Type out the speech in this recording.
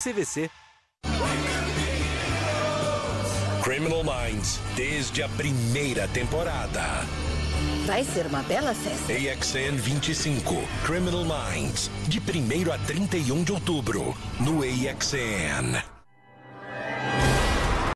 CVC. Criminal Minds, desde a primeira temporada. Vai ser uma bela festa. AXN 25, Criminal Minds, de 1 a 31 de outubro, no AXN.